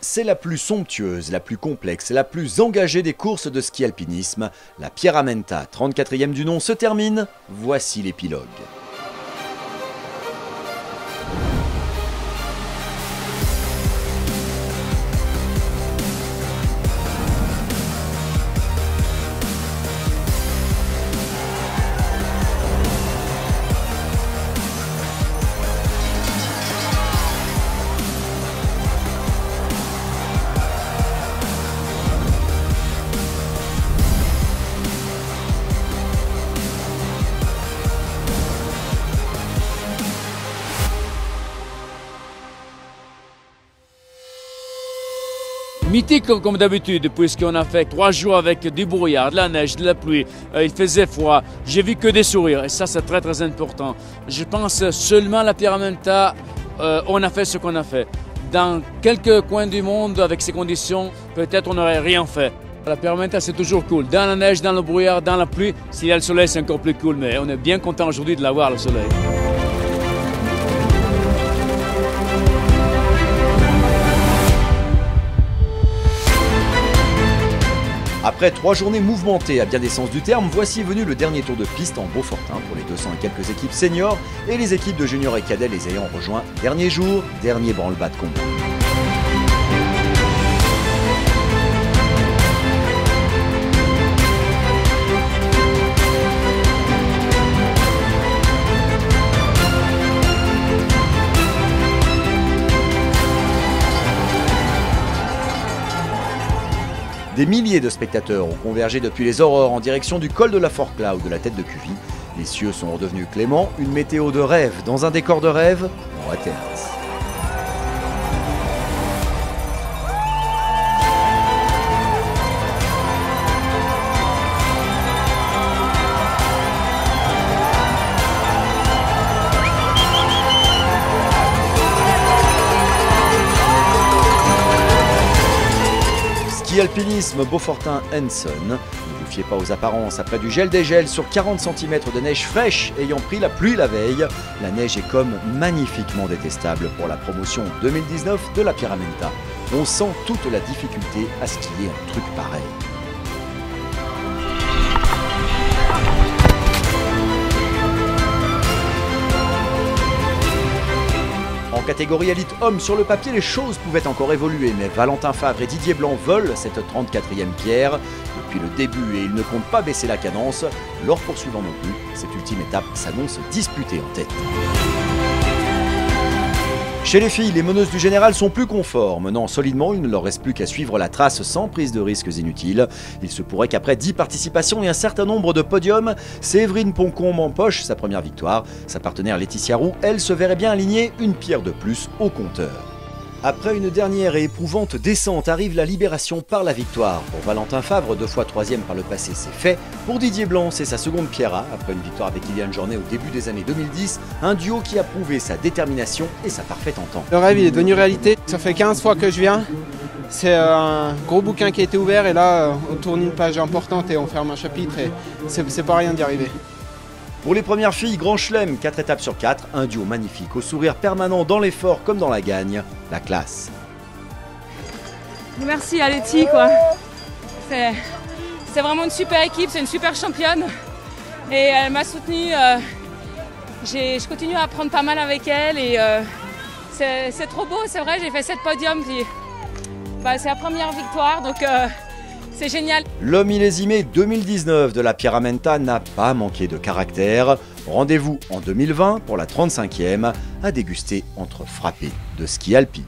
C'est la plus somptueuse, la plus complexe, la plus engagée des courses de ski alpinisme. La Pierramenta, 34e du nom, se termine. Voici l'épilogue. Mythique comme d'habitude, puisqu'on a fait trois jours avec du brouillard, de la neige, de la pluie, euh, il faisait froid. J'ai vu que des sourires et ça c'est très très important. Je pense seulement à la Pyramenta, euh, on a fait ce qu'on a fait. Dans quelques coins du monde, avec ces conditions, peut-être on n'aurait rien fait. La Pyramenta c'est toujours cool. Dans la neige, dans le brouillard, dans la pluie, s'il y a le soleil c'est encore plus cool, mais on est bien content aujourd'hui de l'avoir le soleil. Après trois journées mouvementées à bien des sens du terme, voici venu le dernier tour de piste en Beaufortin pour les 200 et quelques équipes seniors et les équipes de juniors et cadets les ayant rejoints. Dernier jour, dernier branle-bas de combat. Des milliers de spectateurs ont convergé depuis les aurores en direction du col de la Fort Cloud de la tête de Cuvie. Les cieux sont redevenus cléments, une météo de rêve dans un décor de rêve en Waterns. Alpinisme Beaufortin Henson. Ne vous fiez pas aux apparences. Après du gel dégel sur 40 cm de neige fraîche ayant pris la pluie la veille, la neige est comme magnifiquement détestable pour la promotion 2019 de la Pyramenta. On sent toute la difficulté à skier un truc pareil. Catégorie élite homme, sur le papier, les choses pouvaient encore évoluer, mais Valentin Favre et Didier Blanc veulent cette 34e pierre depuis le début et ils ne comptent pas baisser la cadence, leur poursuivant non plus. Cette ultime étape s'annonce disputée en tête. Chez les filles, les meneuses du général sont plus conformes. Menant solidement, il ne leur reste plus qu'à suivre la trace sans prise de risques inutiles. Il se pourrait qu'après 10 participations et un certain nombre de podiums, Séverine Poncombe empoche sa première victoire. Sa partenaire Laetitia Roux, elle, se verrait bien aligner une pierre de plus au compteur. Après une dernière et éprouvante descente arrive la libération par la victoire. Pour Valentin Favre, deux fois troisième par le passé, c'est fait. Pour Didier Blanc, c'est sa seconde pierre après une victoire avec Kylian Jornet au début des années 2010. Un duo qui a prouvé sa détermination et sa parfaite entente. Le rêve est devenu réalité. Ça fait 15 fois que je viens. C'est un gros bouquin qui a été ouvert et là on tourne une page importante et on ferme un chapitre et c'est pas rien d'y arriver. Pour les premières filles, Grand Chelem, 4 étapes sur 4, un duo magnifique, au sourire permanent dans l'effort comme dans la gagne, la classe. Merci à Letty, quoi. C'est vraiment une super équipe, c'est une super championne. Et elle m'a soutenue. Euh, je continue à apprendre pas mal avec elle et euh, c'est trop beau, c'est vrai, j'ai fait 7 podiums. Puis, bah, c'est la première victoire, donc euh, c'est génial. Le millésimé 2019 de la Pyramenta n'a pas manqué de caractère. Rendez-vous en 2020 pour la 35e à déguster entre frappés de ski alpi.